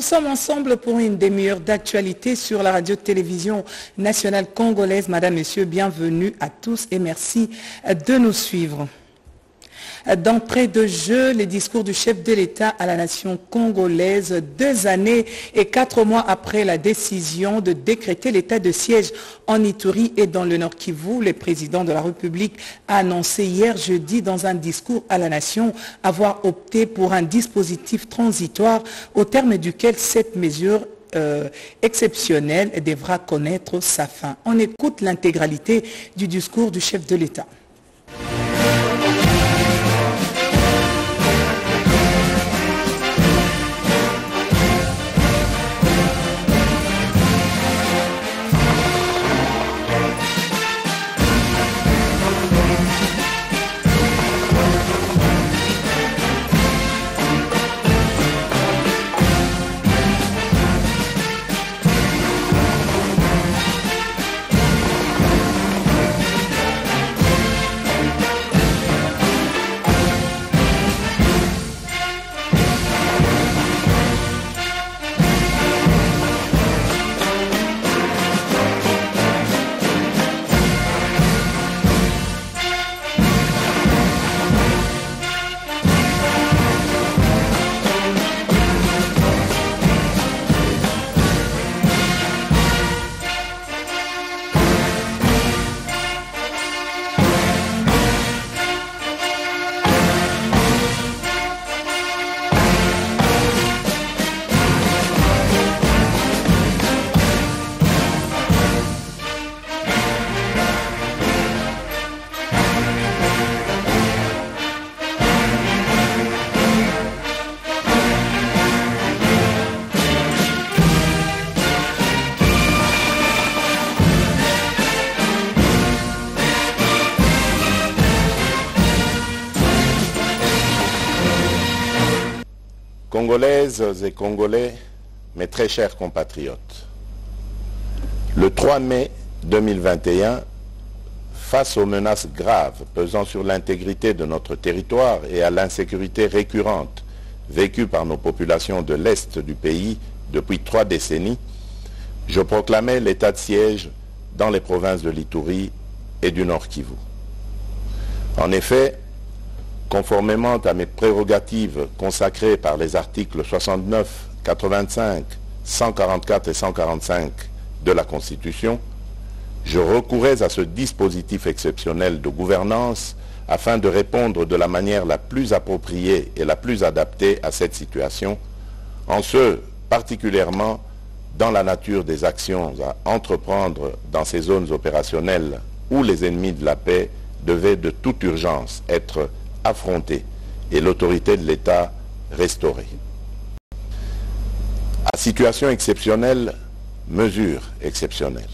Nous sommes ensemble pour une demi-heure d'actualité sur la radio-télévision nationale congolaise. Madame, Messieurs, bienvenue à tous et merci de nous suivre. D'entrée de jeu, les discours du chef de l'État à la nation congolaise, deux années et quatre mois après la décision de décréter l'état de siège en Ituri et dans le Nord Kivu, le président de la République a annoncé hier jeudi dans un discours à la nation avoir opté pour un dispositif transitoire au terme duquel cette mesure euh, exceptionnelle devra connaître sa fin. On écoute l'intégralité du discours du chef de l'État. Congolaises et Congolais, mes très chers compatriotes, le 3 mai 2021, face aux menaces graves pesant sur l'intégrité de notre territoire et à l'insécurité récurrente vécue par nos populations de l'Est du pays depuis trois décennies, je proclamais l'état de siège dans les provinces de l'Itourie et du Nord Kivu. En effet, conformément à mes prérogatives consacrées par les articles 69, 85, 144 et 145 de la Constitution, je recourais à ce dispositif exceptionnel de gouvernance afin de répondre de la manière la plus appropriée et la plus adaptée à cette situation, en ce particulièrement dans la nature des actions à entreprendre dans ces zones opérationnelles où les ennemis de la paix devaient de toute urgence être affrontée et l'autorité de l'État restaurée. À situation exceptionnelle, mesure exceptionnelle.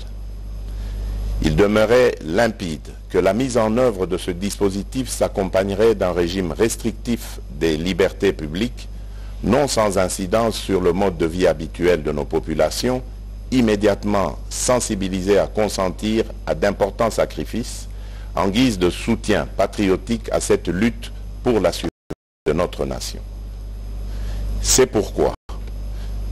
Il demeurait limpide que la mise en œuvre de ce dispositif s'accompagnerait d'un régime restrictif des libertés publiques, non sans incidence sur le mode de vie habituel de nos populations, immédiatement sensibilisées à consentir à d'importants sacrifices en guise de soutien patriotique à cette lutte pour la survie de notre nation. C'est pourquoi,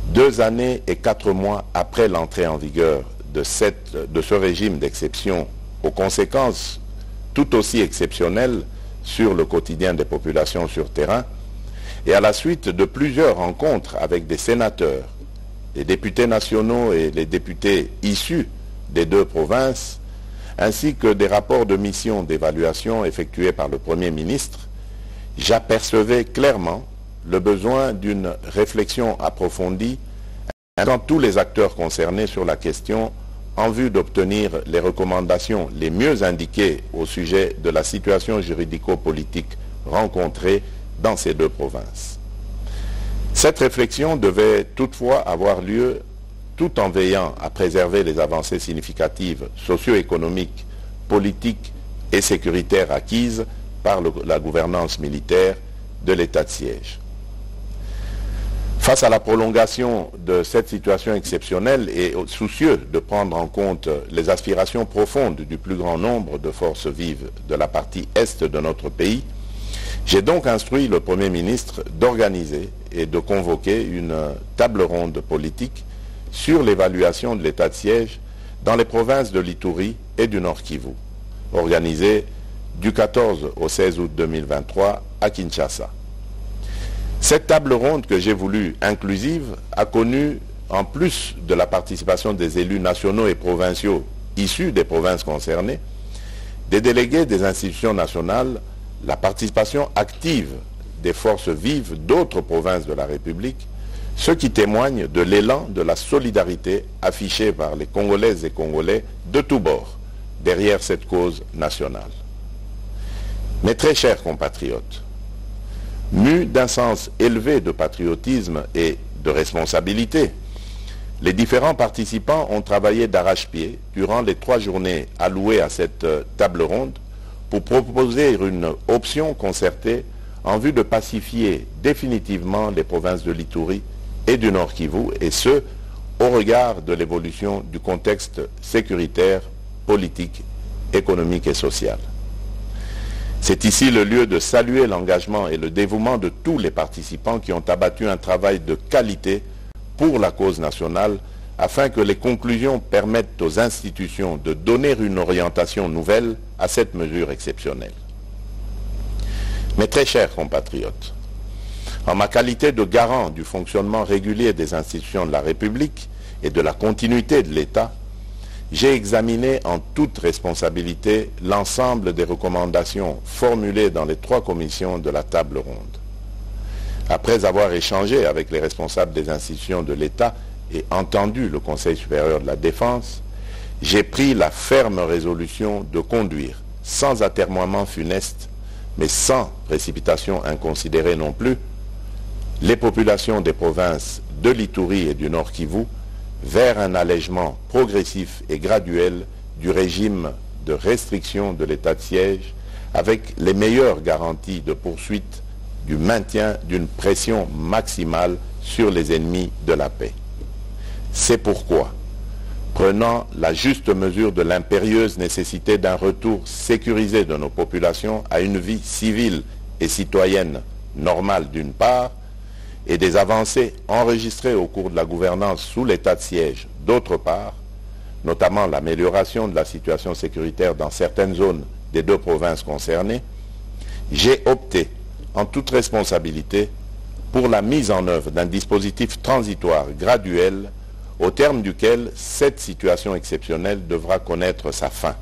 deux années et quatre mois après l'entrée en vigueur de, ce régime d'exception aux conséquences tout aussi exceptionnelles sur le quotidien des populations sur terrain, et à la suite de plusieurs rencontres avec des sénateurs, les députés nationaux et les députés issus des deux provinces, ainsi que des rapports de mission d'évaluation effectués par le Premier ministre, j'apercevais clairement le besoin d'une réflexion approfondie dans tous les acteurs concernés sur la question en vue d'obtenir les recommandations les mieux indiquées au sujet de la situation juridico-politique rencontrée dans ces deux provinces. Cette réflexion devait toutefois avoir lieu tout en veillant à préserver les avancées significatives socio-économiques, politiques et sécuritaires acquises par la gouvernance militaire de l'état de siège. Face à la prolongation de cette situation exceptionnelle et soucieux de prendre en compte les aspirations profondes du plus grand nombre de forces vives de la partie est de notre pays, j'ai donc instruit le Premier ministre d'organiser est de convoquer une table ronde politique sur l'évaluation de l'état de siège dans les provinces de l'Itourie et du Nord Kivu, organisée du 14 au 16 août 2023 à Kinshasa. Cette table ronde que j'ai voulu inclusive a connu, en plus de la participation des élus nationaux et provinciaux issus des provinces concernées, des délégués des institutions nationales, la participation active des forces vives d'autres provinces de la République, ce qui témoigne de l'élan de la solidarité affichée par les Congolaises et Congolais de tous bords derrière cette cause nationale. Mes très chers compatriotes, mus d'un sens élevé de patriotisme et de responsabilité, les différents participants ont travaillé d'arrache-pied durant les trois journées allouées à cette table ronde pour proposer une option concertée en vue de pacifier définitivement les provinces de l'Itourie et du Nord Kivu, et ce, au regard de l'évolution du contexte sécuritaire, politique, économique et social. C'est ici le lieu de saluer l'engagement et le dévouement de tous les participants qui ont abattu un travail de qualité pour la cause nationale afin que les conclusions permettent aux institutions de donner une orientation nouvelle à cette mesure exceptionnelle. Mes très chers compatriotes, en ma qualité de garant du fonctionnement régulier des institutions de la République et de la continuité de l'État, j'ai examiné en toute responsabilité l'ensemble des recommandations formulées dans les trois commissions de la table ronde. Après avoir échangé avec les responsables des institutions de l'État et entendu le Conseil supérieur de la défense, j'ai pris la ferme résolution de conduire, sans atermoiement funeste, mais sans précipitation inconsidérée non plus, les populations des provinces de l'Itourie et du Nord Kivu vers un allègement progressif et graduel du régime de restriction de l'état de siège avec les meilleures garanties de poursuite du maintien d'une pression maximale sur les ennemis de la paix. C'est pourquoi, prenant la juste mesure de l'impérieuse nécessité d'un retour sécurisé de nos populations à une vie civile et citoyenne normale d'une part, et des avancées enregistrées au cours de la gouvernance sous l'état de siège d'autre part, notamment l'amélioration de la situation sécuritaire dans certaines zones des deux provinces concernées, j'ai opté en toute responsabilité pour la mise en œuvre d'un dispositif transitoire graduel au terme duquel cette situation exceptionnelle devra connaître sa fin.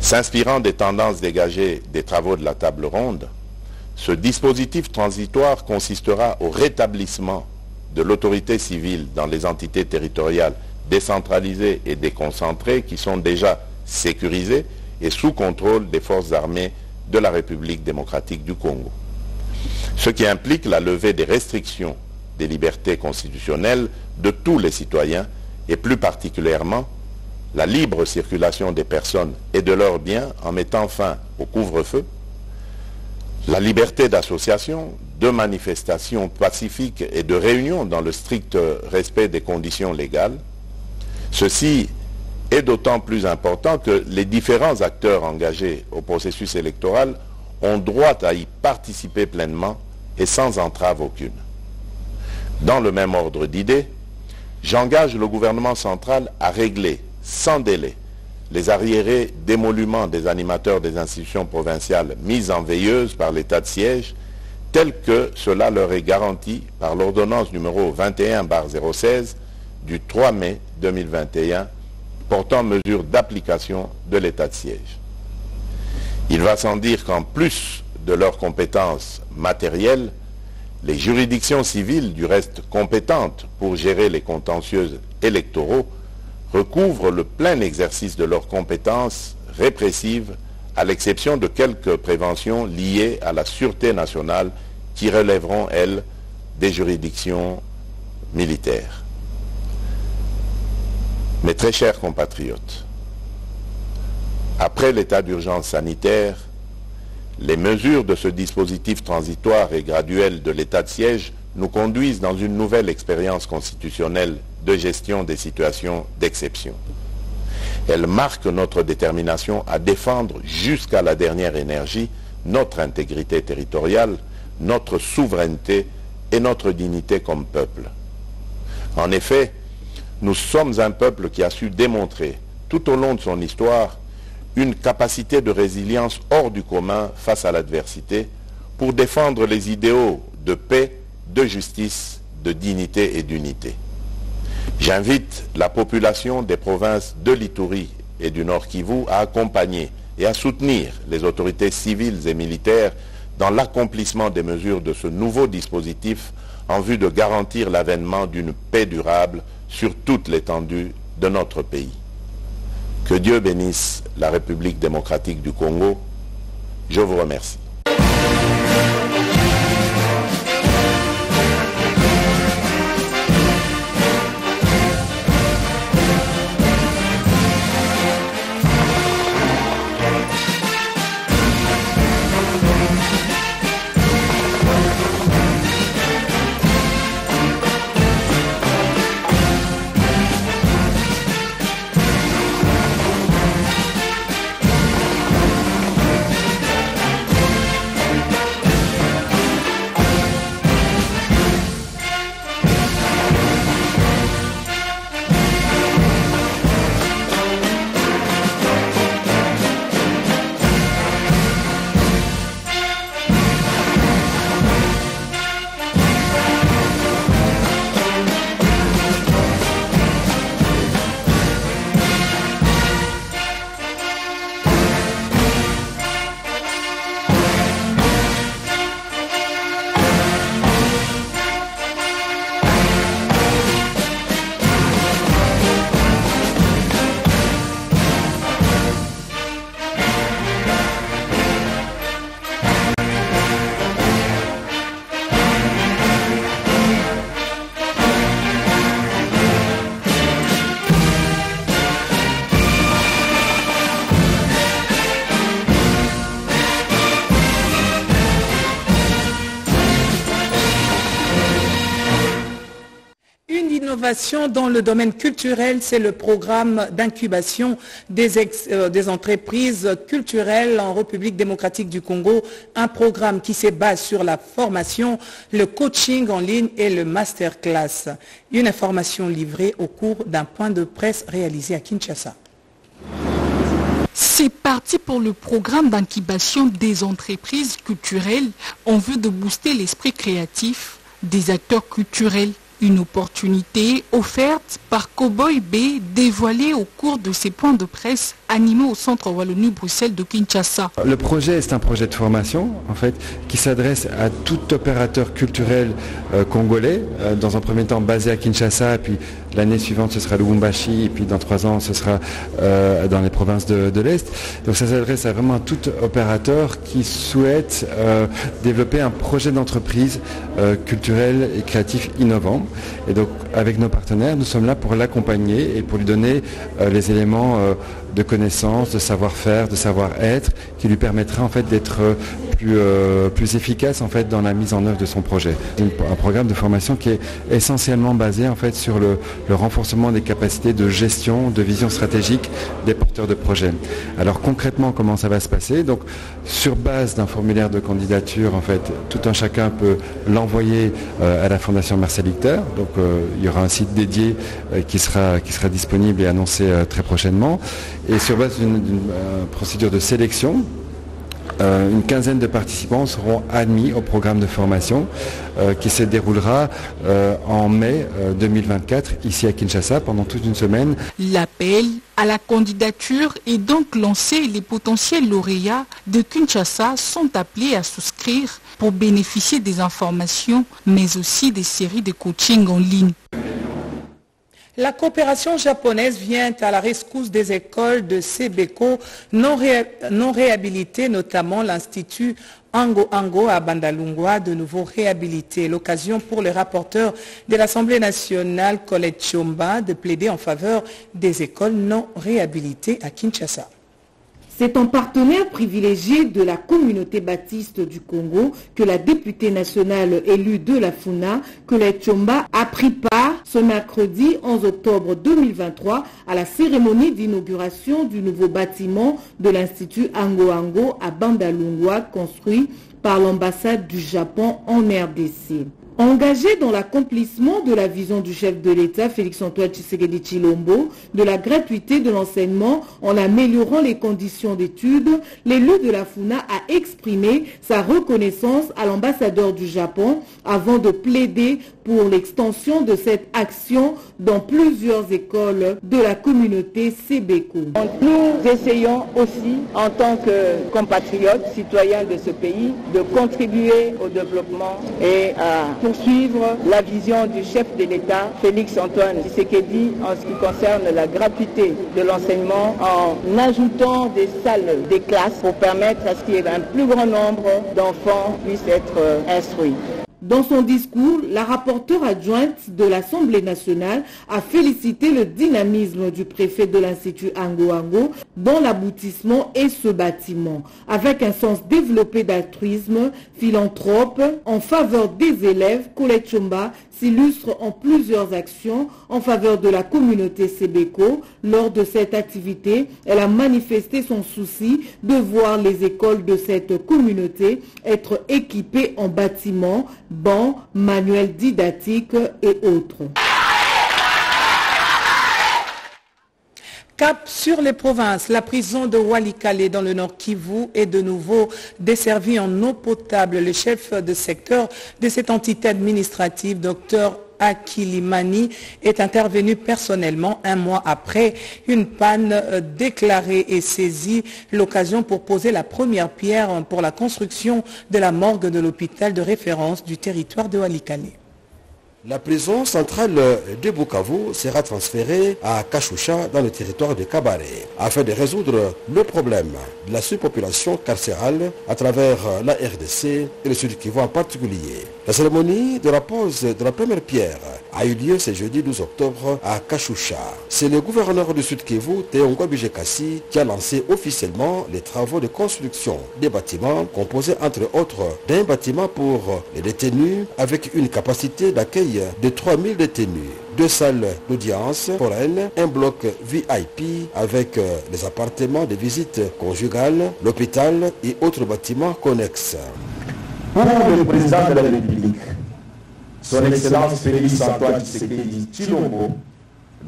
S'inspirant des tendances dégagées des travaux de la table ronde, ce dispositif transitoire consistera au rétablissement de l'autorité civile dans les entités territoriales décentralisées et déconcentrées qui sont déjà sécurisées et sous contrôle des forces armées de la République démocratique du Congo. Ce qui implique la levée des restrictions des libertés constitutionnelles de tous les citoyens et plus particulièrement la libre circulation des personnes et de leurs biens en mettant fin au couvre-feu, la liberté d'association, de manifestation pacifique et de réunion dans le strict respect des conditions légales. Ceci est d'autant plus important que les différents acteurs engagés au processus électoral ont droit à y participer pleinement et sans entrave aucune. Dans le même ordre d'idées, j'engage le gouvernement central à régler sans délai les arriérés d'émoluments des animateurs des institutions provinciales mises en veilleuse par l'état de siège, tel que cela leur est garanti par l'ordonnance numéro 21-016 du 3 mai 2021 portant mesure d'application de l'état de siège. Il va sans dire qu'en plus de leurs compétences matérielles, les juridictions civiles, du reste compétentes pour gérer les contentieux électoraux, recouvrent le plein exercice de leurs compétences répressives, à l'exception de quelques préventions liées à la sûreté nationale qui relèveront, elles, des juridictions militaires. Mes très chers compatriotes, après l'état d'urgence sanitaire, les mesures de ce dispositif transitoire et graduel de l'état de siège nous conduisent dans une nouvelle expérience constitutionnelle de gestion des situations d'exception. Elle marque notre détermination à défendre jusqu'à la dernière énergie notre intégrité territoriale, notre souveraineté et notre dignité comme peuple. En effet, nous sommes un peuple qui a su démontrer tout au long de son histoire une capacité de résilience hors du commun face à l'adversité pour défendre les idéaux de paix, de justice, de dignité et d'unité. J'invite la population des provinces de l'Itourie et du Nord Kivu à accompagner et à soutenir les autorités civiles et militaires dans l'accomplissement des mesures de ce nouveau dispositif en vue de garantir l'avènement d'une paix durable sur toute l'étendue de notre pays. Que Dieu bénisse la République démocratique du Congo. Je vous remercie. Dans le domaine culturel, c'est le programme d'incubation des, euh, des, entreprises culturelles en République démocratique du Congo, un programme qui se base sur la formation, le coaching en ligne et le masterclass. Une information livrée au cours d'un point de presse réalisé à Kinshasa. C'est parti pour le programme d'incubation des entreprises culturelles en vue de booster l'esprit créatif des acteurs culturels une opportunité offerte par Cowboy B dévoilée au cours de ses points de presse animés au centre Wallonie-Bruxelles de Kinshasa. Le projet, c'est un projet de formation en fait qui s'adresse à tout opérateur culturel euh, congolais, euh, dans un premier temps basé à Kinshasa, puis l'année suivante ce sera Lubumbashi, et puis dans trois ans ce sera euh, dans les provinces de, l'Est. Donc ça s'adresse à vraiment tout opérateur qui souhaite développer un projet d'entreprise culturel et créatif innovant. Et donc, avec nos partenaires, nous sommes là pour l'accompagner et pour lui donner les éléments de connaissance, de savoir-faire, de savoir-être, qui lui permettra en fait d'être euh, plus, efficace en fait dans la mise en œuvre de son projet. Un programme de formation qui est essentiellement basé en fait sur le, renforcement des capacités de gestion, de vision stratégique des porteurs de projets. Alors concrètement, comment ça va se passer? Donc, sur base d'un formulaire de candidature, en fait, tout un chacun peut l'envoyer à la Fondation Marcel Victor donc euh, il y aura un site dédié euh, qui, sera, qui sera disponible et annoncé euh, très prochainement. Et sur base d'une procédure de sélection, une quinzaine de participants seront admis au programme de formation qui se déroulera en mai 2024 ici à Kinshasa pendant toute une semaine. L'appel à la candidature est donc lancé les potentiels lauréats de Kinshasa sont appelés à souscrire pour bénéficier des informations, mais aussi des séries de coaching en ligne. La coopération japonaise vient à la rescousse des écoles de Sebeko non, réhabilitées, notamment l'Institut Ango Ango à Bandalungwa, de nouveau réhabilité. L'occasion pour le rapporteur de l'Assemblée nationale, Colette Chomba, de plaider en faveur des écoles non réhabilitées à Kinshasa. C'est en partenaire privilégié de la communauté baptiste du Congo que la députée nationale élue de la FUNA, Colette Chomba, a pris part ce mercredi 11 octobre 2023 à la cérémonie d'inauguration du nouveau bâtiment de l'Institut Ango Ango à Bandalungwa construit par l'ambassade du Japon en RDC. Engagé dans l'accomplissement de la vision du chef de l'État, Félix-Antoine Tshisekedi Chilombo, de la gratuité de l'enseignement en améliorant les conditions d'études, l'élu de la FUNA a exprimé sa reconnaissance à l'ambassadeur du Japon avant de plaider pour l'extension de cette action dans plusieurs écoles de la communauté Sebeko. Nous essayons aussi, en tant que compatriotes, citoyens de ce pays, de contribuer au développement et à poursuivre la vision du chef de l'État, Félix Antoine Tshisekedi, en ce qui concerne la gratuité de l'enseignement en ajoutant des salles, des classes pour permettre à ce qu'il plus grand nombre d'enfants puissent être instruits. Dans son discours, la rapporteure adjointe de l'Assemblée nationale a félicité le dynamisme du préfet de l'Institut Ango Ango dans l'aboutissement et ce bâtiment, avec un sens développé d'altruisme philanthrope en faveur des élèves. Colette s'illustre en plusieurs actions en faveur de la communauté Sebeko. Lors de cette activité, elle a manifesté son souci de voir les écoles de cette communauté être équipées en bâtiments, bancs, manuels didactiques et autres. Cap sur les provinces, la prison de Walikale dans le nord Kivu est de nouveau desservie en eau potable. Le chef de secteur de cette entité administrative, Dr Akilimani, est intervenu personnellement un mois après une panne déclarée et saisit l'occasion pour poser la première pierre pour la construction de la morgue de l'hôpital de référence du territoire de Walikale. La prison centrale de Bukavu sera transférée à Kachoucha dans le territoire de Kabaré afin de résoudre le problème de la surpopulation carcérale à travers la RDC et le Sud Kivu en particulier. La cérémonie de la pose de la première pierre a eu lieu ce jeudi 12 octobre à Kachoucha. C'est le gouverneur du Sud Kivu, Théongo Bijekassi, qui a lancé officiellement les travaux de construction des bâtiments composés entre autres d'un bâtiment pour les détenus avec une capacité d'accueil de 3000 détenus, deux salles d'audience foraine, un bloc VIP avec des appartements de visite conjugale, l'hôpital et autres bâtiments connexes. Pour son Excellence Félix Antoine Tshisekedi Chilombo,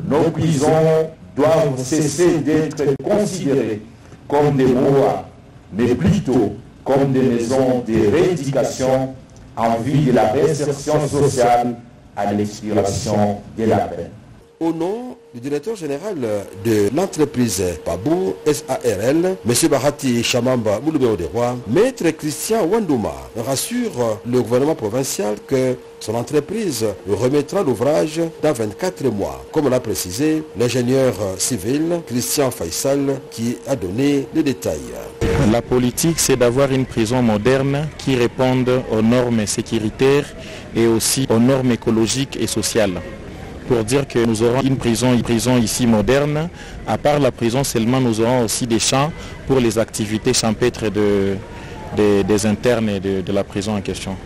nos prisons doivent cesser d'être considérées comme des bois, mais plutôt comme des maisons de rééducation en vue de la réinsertion sociale à l'expiration de la peine. Du directeur général de l'entreprise Pabou SARL, M. Bahati Chamamba Mouloubéo de Roi, Maître Christian Wandouma rassure le gouvernement provincial que son entreprise remettra l'ouvrage dans 24 mois, comme l'a précisé l'ingénieur civil Christian Faisal qui a donné les détails. La politique, c'est d'avoir une prison moderne qui réponde aux normes sécuritaires et aussi aux normes écologiques et sociales pour dire que nous aurons une prison, ici moderne. À part la prison seulement, nous aurons aussi des champs pour les activités champêtres de, des, internes et de la prison en question.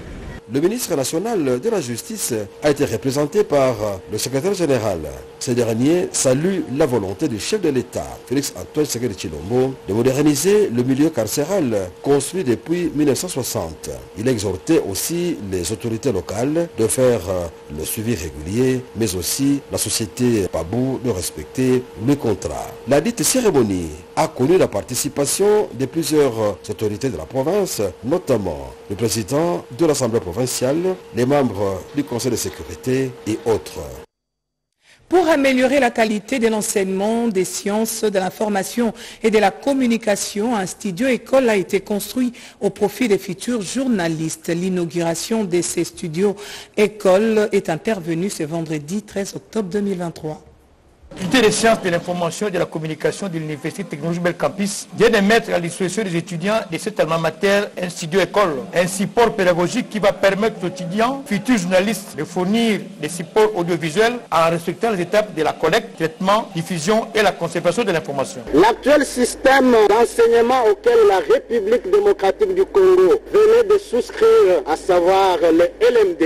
Le ministre national de la Justice a été représenté par le secrétaire général. Ce dernier salue la volonté du chef de l'État, Félix Antoine Tshisekedi Chilombo, de moderniser le milieu carcéral construit depuis 1960. Il a exhorté aussi les autorités locales de faire le suivi régulier, mais aussi la société Pabou de respecter le contrat. La dite cérémonie a connu la participation de plusieurs autorités de la province, notamment le président de l'Assemblée provinciale, les membres du Conseil de sécurité et autres. Pour améliorer la qualité de l'enseignement des sciences de l'information et de la communication, un studio école a été construit au profit des futurs journalistes. L'inauguration de ces studios écoles est intervenue ce vendredi 13 octobre 2023. L'unité des sciences de l'information et de la communication de l'Université technologique Belcampus vient de mettre à disposition des étudiants de cette alma mater un studio école, un support pédagogique qui va permettre aux étudiants, futurs journalistes, de fournir des supports audiovisuels en respectant les étapes de la collecte, traitement, diffusion et la conservation de l'information. L'actuel système d'enseignement auquel la République démocratique du Congo venait de souscrire, à savoir le LMD,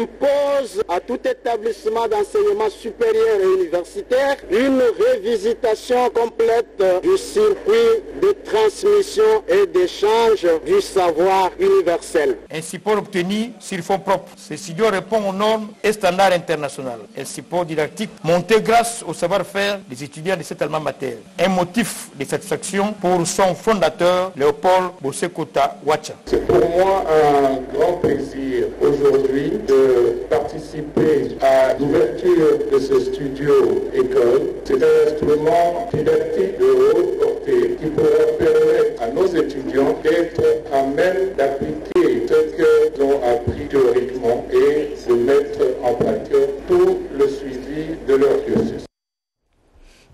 impose à tout établissement d'enseignement supérieur et universitaire faire une révisitation complète du circuit de transmission et d'échange du savoir universel. Un support obtenu sur fonds propres. Ce studio répond aux normes et standards internationaux. Un support didactique monté grâce au savoir-faire des étudiants de cette alma mater. Un motif de satisfaction pour son fondateur, Léopold Bosekota Wacha. C'est pour moi un grand plaisir aujourd'hui de participer à l'ouverture de ce studio école. C'est un instrument didactique de haute portée qui pourra permettre à nos étudiants d'être à même d'appliquer ce qu'ils ont appris théoriquement et de mettre en pratique tout le suivi de leur cursus.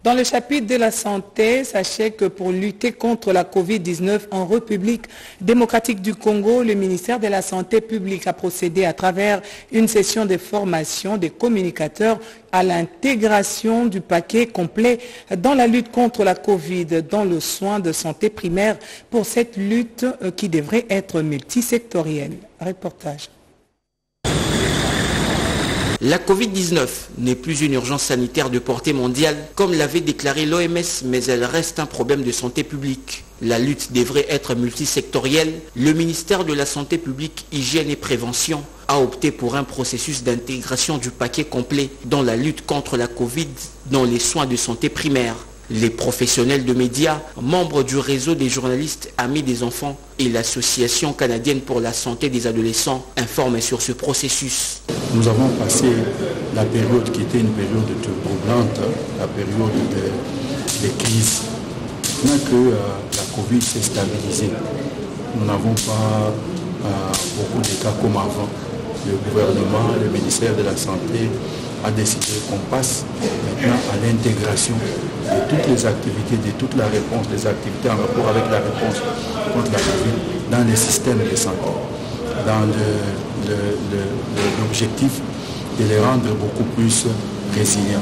Dans le chapitre de la santé, sachez que pour lutter contre la COVID-19 en République démocratique du Congo, le ministère de la Santé publique a procédé à travers une session de formation des communicateurs à l'intégration du paquet complet dans la lutte contre la COVID, dans le soin de santé primaire pour cette lutte qui devrait être multisectorielle. Reportage. La Covid-19 n'est plus une urgence sanitaire de portée mondiale, comme l'avait déclaré l'OMS, mais elle reste un problème de santé publique. La lutte devrait être multisectorielle. Le ministère de la Santé publique, Hygiène et Prévention a opté pour un processus d'intégration du paquet complet dans la lutte contre la Covid dans les soins de santé primaire. Les professionnels de médias, membres du réseau des journalistes Amis des enfants et l'Association canadienne pour la santé des adolescents informent sur ce processus. Nous avons passé la période qui était une période troublante, la période de, de crise. Maintenant que euh, la Covid s'est stabilisée, nous n'avons pas euh, beaucoup de cas comme avant. Le gouvernement, le ministère de la Santé a décidé qu'on passe maintenant à l'intégration de toutes les activités, de toute la réponse, des activités en rapport avec la réponse contre la Covid dans les systèmes de santé, dans l'objectif de les rendre beaucoup plus résilients.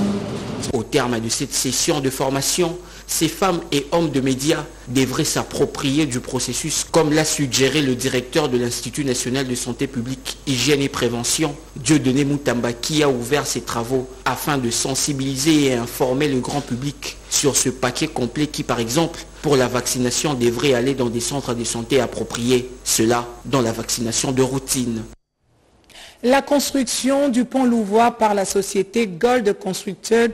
Au terme de cette session de formation, ces femmes et hommes de médias devraient s'approprier du processus comme l'a suggéré le directeur de l'Institut national de santé publique, hygiène et prévention, Dieudonné Moutamba, qui a ouvert ses travaux afin de sensibiliser et informer le grand public sur ce paquet complet qui, par exemple, pour la vaccination devrait aller dans des centres de santé appropriés, cela dans la vaccination de routine. La construction du pont Louvois par la société Gold Constructed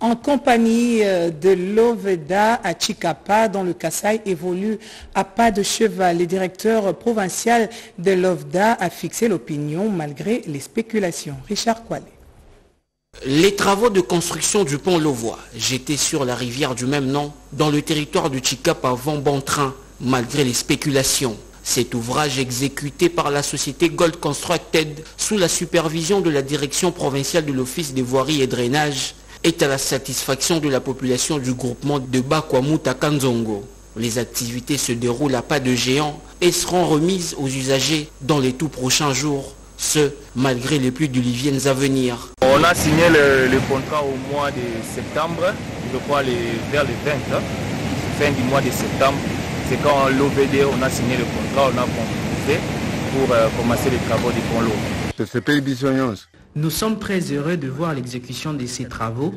en compagnie de l'Oveda à Chicapa, dans le Kassai, évolue à pas de cheval. Le directeur provincial de l'Oveda a fixé l'opinion malgré les spéculations. Richard Kwale. Les travaux de construction du pont Louvois, jetés sur la rivière du même nom, dans le territoire de Chicapa vont bon train, malgré les spéculations. Cet ouvrage exécuté par la société Gold Constructed sous la supervision de la direction provinciale de l'Office des voiries et drainage est à la satisfaction de la population du groupement de Bakwamuta Kanzongo. Les activités se déroulent à pas de géant et seront remises aux usagers dans les tout prochains jours, ce malgré les pluies diluviennes à venir. On a signé le, contrat au mois de septembre, je crois vers le 20, hein, fin du mois de septembre. C'est quand l'OVD, on a signé le contrat, on a conclusé pour euh, commencer les travaux du pont l'eau. Nous sommes très heureux de voir l'exécution de ces travaux.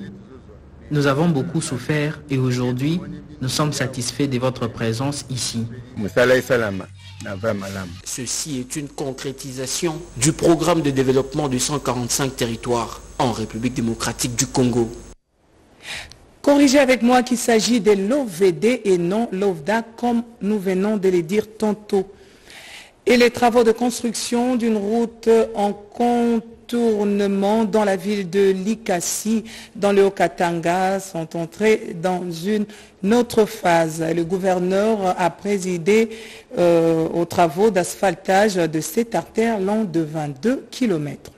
Nous avons beaucoup souffert et aujourd'hui, nous sommes satisfaits de votre présence ici. Ceci est une concrétisation du programme de développement de 145 territoires en République démocratique du Congo. Corrigez avec moi qu'il s'agit de l'OVD et non l'OVDA comme nous venons de le dire tantôt. Et les travaux de construction d'une route en contournement dans la ville de Likasi, dans le Haut-Katanga, sont entrés dans une autre phase. Le gouverneur a présidé euh, aux travaux d'asphaltage de cette artère long de 22 km.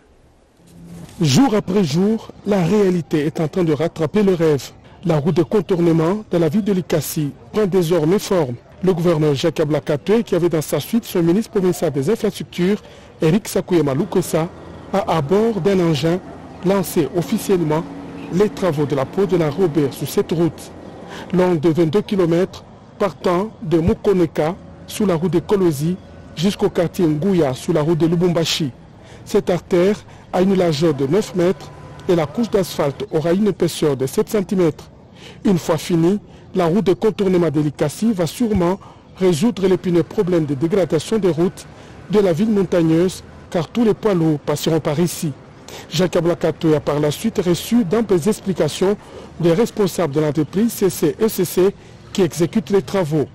Jour après jour, la réalité est en train de rattraper le rêve. La route de contournement de la ville de Likasi prend désormais forme. Le gouverneur Jacob Lakatwe, qui avait dans sa suite son ministre provincial des infrastructures, Eric Sakuyama Lukosa, a à bord d'un engin lancé officiellement les travaux de la peau de la Robert sur cette route. Longue de 22 km, partant de Mukoneka sous la route de Kolosi jusqu'au quartier Nguya sous la route de Lubumbashi. Cette artère a une largeur de 9 mètres et la couche d'asphalte aura une épaisseur de 7 cm. Une fois finie, la route de contournement de l'Icassi va sûrement résoudre l'épineux problème de dégradation des routes de la ville montagneuse car tous les poids lourds passeront par ici. Jacques Ablakato a par la suite reçu d'amples explications des responsables de l'entreprise CCECC qui exécute les travaux.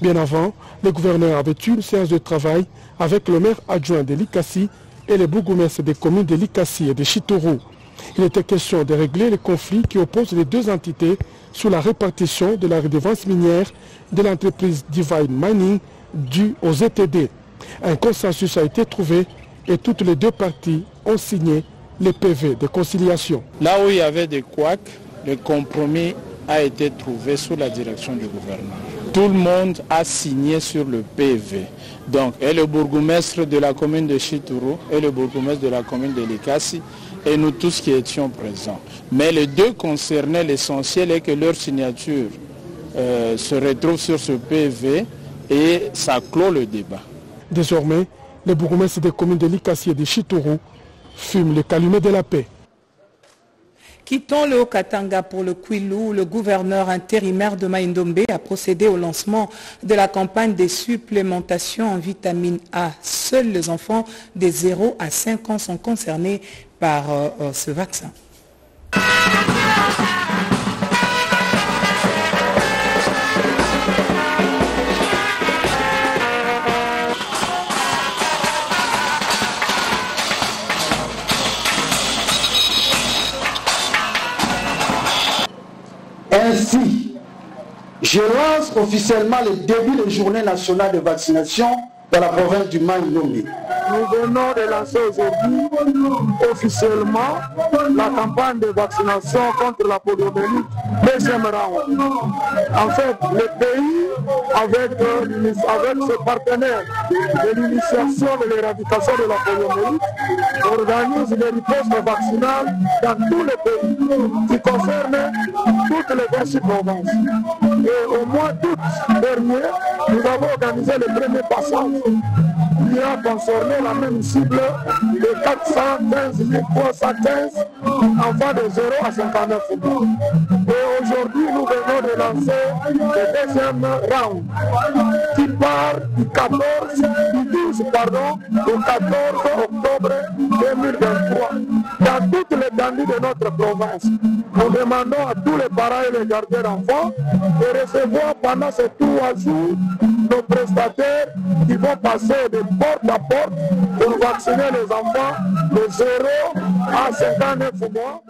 Bien avant, le gouverneur avait eu une séance de travail avec le maire adjoint de l'Ikassi et les bourgmestres des communes de l'Ikassi et de Chitoro. Il était question de régler les conflits qui opposent les deux entités sur la répartition de la redevance minière de l'entreprise Divine Mining due aux ETD. Un consensus a été trouvé et toutes les deux parties ont signé les PV de conciliation. Là où il y avait des couacs, le compromis a été trouvé sous la direction du gouvernement. Tout le monde a signé sur le PV. Donc, et le bourgmestre de la commune de Chituru et le bourgmestre de la commune de Likasi et nous tous qui étions présents. Mais les deux concernés, l'essentiel est que leur signature euh, se retrouve sur ce PV et ça clôt le débat. Désormais, les bourgmestres des communes de Likasi et de Chituru fument le calumet de la paix. Quittons le Haut-Katanga pour le Kwilu. Le gouverneur intérimaire de Maïndombe a procédé au lancement de la campagne des supplémentations en vitamine A. Seuls les enfants des 0 à 5 ans sont concernés par euh, euh, ce vaccin. Ainsi, je lance officiellement le début des journées nationales de vaccination dans la province du Maïnomi. Nous venons de lancer aujourd'hui officiellement la campagne de vaccination contre la poliomyélite deuxième round. En fait, le pays, avec, euh, avec ses partenaires de l'initiation de l'éradication de la poliomyélite, organise des ripostes vaccinales dans tous les pays qui concernent toutes les 26 provinces. Et au mois d'août dernier, nous avons organisé le premier passage qui a concerné la même cible de 415 315 enfants de 0 à 59 mois. Et aujourd'hui, nous venons de lancer le deuxième round qui part du 14, du 12, pardon, au 14 octobre 2023 dans toutes les l'étendue de notre province. Nous demandons à tous les parents et les gardiens d'enfants de recevoir pendant ces trois jours nos prestataires qui vont passer de porte à porte pour vacciner les enfants de 0 à 59 mois.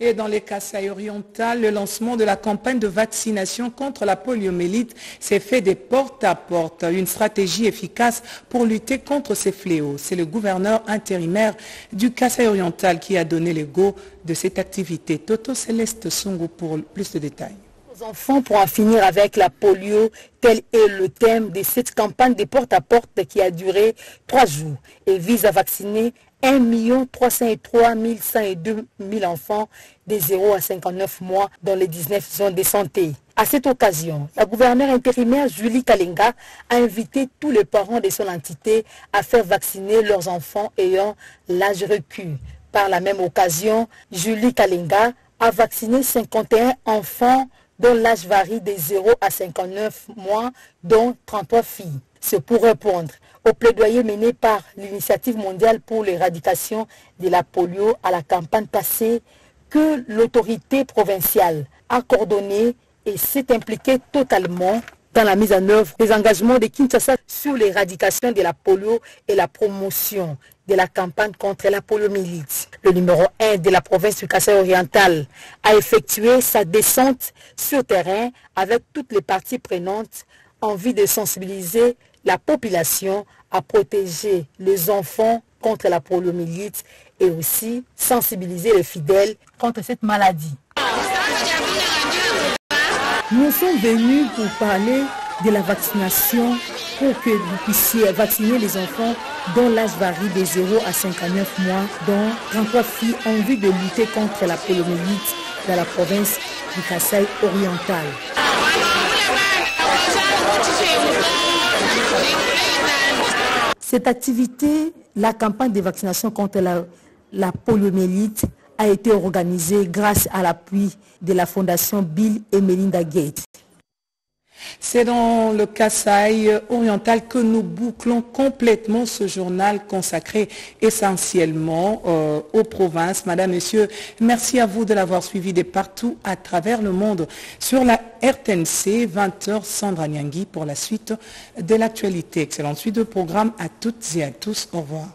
Et dans les Kassai orientales, le lancement de la campagne de vaccination contre la poliomyélite s'est fait des porte à porte, une stratégie efficace pour lutter contre ces fléaux. C'est le gouverneur intérimaire du Kassai oriental qui a donné le go de cette activité. Toto Céleste Songo pour plus de détails enfants pour en finir avec la polio, tel est le thème de cette campagne de porte-à-porte qui a duré trois jours et vise à vacciner 1 303 102 000 enfants de 0 à 59 mois dans les 19 zones de santé. À cette occasion, la gouverneure intérimaire Julie Kalinga a invité tous les parents de son entité à faire vacciner leurs enfants ayant l'âge recu. Par la même occasion, Julie Kalinga a vacciné 51 enfants dont l'âge varie de 0 à 59 mois, dont 33 filles. C'est pour répondre au plaidoyer mené par l'Initiative mondiale pour l'éradication de la polio à la campagne passée que l'autorité provinciale a coordonné et s'est impliquée totalement dans la mise en œuvre des engagements de Kinshasa sur l'éradication de la polio et la promotion de la campagne contre la poliomyélite. Le numéro 1 de la province du Kassai oriental a effectué sa descente sur terrain avec toutes les parties prenantes en vue de sensibiliser la population à protéger les enfants contre la poliomyélite et aussi sensibiliser les fidèles contre cette maladie. Nous sommes venus pour parler de la vaccination pour que vous puissiez vacciner les enfants dont l'âge varie de 0 à 59 mois, dont 33 filles en vue de lutter contre la poliomyélite dans la province du Kassai oriental. Cette activité, la campagne de vaccination contre la la poliomyélite a été organisée grâce à l'appui de la Fondation Bill et Melinda Gates. C'est dans le Kasaï oriental que nous bouclons complètement ce journal consacré essentiellement euh, aux provinces. Madame, Monsieur, merci à vous de l'avoir suivi de partout à travers le monde sur la RTNC 20h Sandra Nyangui pour la suite de l'actualité. Excellente suite de programme à toutes et à tous. Au revoir.